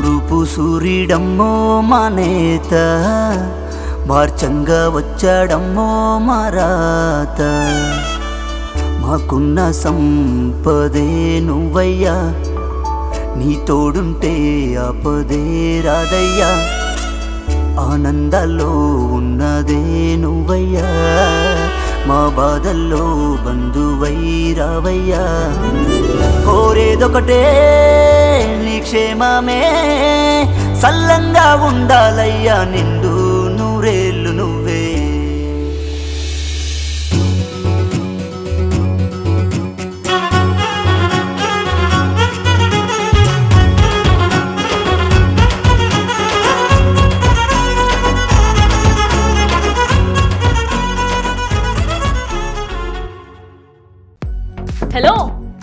సూర్యుడమ్మో మా నేత మార్చంగా వచ్చాడమ్మో మా రాత మాకున్న సంపదే నువ్వయ్యా నీ తోడుంటే ఆపదే రాదయ్యా. ఆనందాల్లో ఉన్నదే నువ్వయ్యా మా బాధల్లో బంధువై రావయ్యా. కోరేదొకటే నీ క్షేమమే. సల్లంగా ఉండాలయ్యా నిండు నూరేళ్ళు నువ్వే. హలో